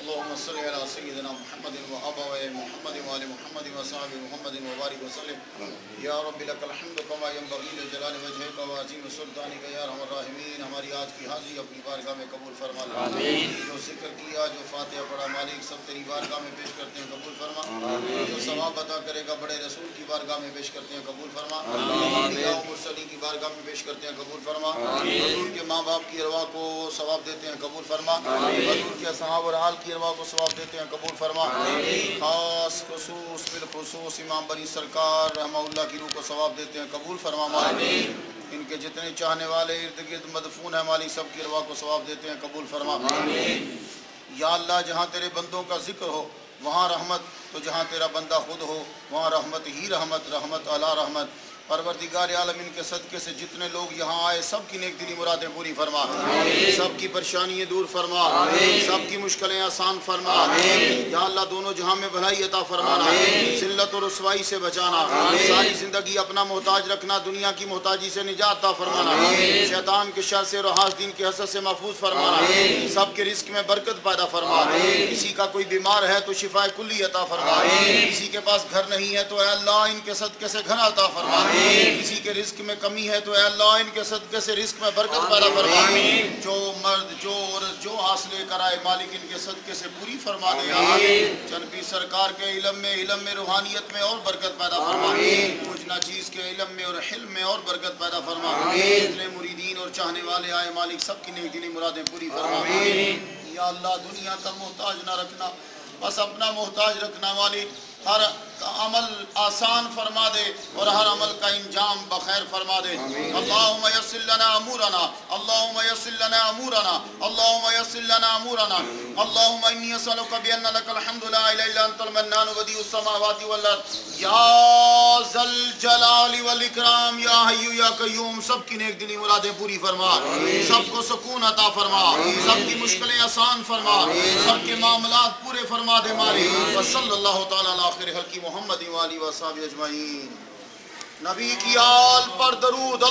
اللهم صل على سيدنا محمد وابوي محمد وال محمد وصحبه محمد وبارك وسلم. یا رب لك الحمد كما ينبغي لجلال وجهك وعظيم سلطانك يا ارحم الراحمين. ہماری آج کی حاضری اپنی بارگاہ میں قبول فرما آمین. جو ذکر کیا جو فاتحہ پڑھا مالک سب تیری بارگاہ میں پیش کرتے ہیں قبول فرما. آمین. جو ثواب عطا کرے گا بڑے رسول کی بارگاہ میں پیش کرتے ہیں قبول فرما. آمین. و مرسلین کی بارگاہ میں پیش کرتے ہیں قبول فرما. آمین. حضور کے ماں باپ کی ارواح کو ثواب دیتے ہیں قبول فرما. آمین. حضور کے اصحاب اور آل کی ارواح کو ثواب دیتے ہیں قبول فرما خاص خصوص بالخصوص امام بری سرکار رحمہ اللہ کی روح کو ثواب دیتے ہیں قبول فرما آمین۔ ان کے جتنے چاہنے والے ارد گرد مدفون ہیں مالی سب کی ارواح کو ثواب دیتے ہیں قبول فرما آمین۔ یا اللہ جہاں تیرے بندوں کا ذکر ہو وہاں رحمت تو جہاں تیرا بندہ خود ہو وہاں رحمت ہی رحمت رحمت علی رحمت۔ پروردگار عالمین کے صدقے سے جتنے لوگ یہاں آئے سب کی نیک دلی مرادیں پوری فرما۔ سب کی پریشانیاں دور فرما۔ سب کی مشکلیں آسان فرما۔ یا اللہ دونوں جہاں میں بھلائی عطا فرمانا۔ ذلت اور رسوائی سے بچانا۔ ساری زندگی اپنا محتاج رکھنا دنیا کی محتاجی سے نجات عطا فرمانا۔ شیطان کے شر سے اور حاسدین کے حسد سے محفوظ فرمانا۔ سب کے رزق میں برکت پیدا فرما۔ کسی کا کوئی بیمار ہے تو شفا کلی عطا فرما۔ کسی کے پاس گھر نہیں ہے تو اے اللہ ان کے صدقے سے گھر عطا فرما۔ کسی کے رزق میں کمی ہے تو اے اللہ ان کے صدقے سے رزق میں برکت پیدا فرما۔ جو مرد جو عورت جو حاصلے کرائے مالک ان کے صدقے سے پوری فرما دے۔ جنبی سرکار کے علم میں علم میں روحانیت میں اور برکت پیدا فرما۔ کچھ نہ چیز کے علم میں اور حلم میں اور برکت پیدا فرما۔ جتنے مریدین اور چاہنے والے آئے مالک سب کی نیک دلی مرادیں پوری فرما۔ یا اللہ دنیا کا محتاج نہ رکھنا بس اپنا محتاج رکھنا مالک۔ ہر عمل آسان فرما دے اور ہر عمل کا انجام بخیر فرما دے۔ اللہم یسر لنا امورنا اللہم یسر لنا امورنا اللہم یسر لنا امورنا اللہم انی اسألک بین لک الحمد المنان ودی السماوات والارض۔ یا ذل جلال والاکرام یا حی یا قیوم سب کی نیک دلی مرادیں پوری فرما۔ سب کو سکون عطا فرما۔ سب کی مشکلیں آسان فرما۔ سب کے معاملات پورے فرما دے مالک۔ وصلی اللہ تعالی علی آخر حلقی محمد و صحابی اجمعین۔ نبی کی آل پر درود۔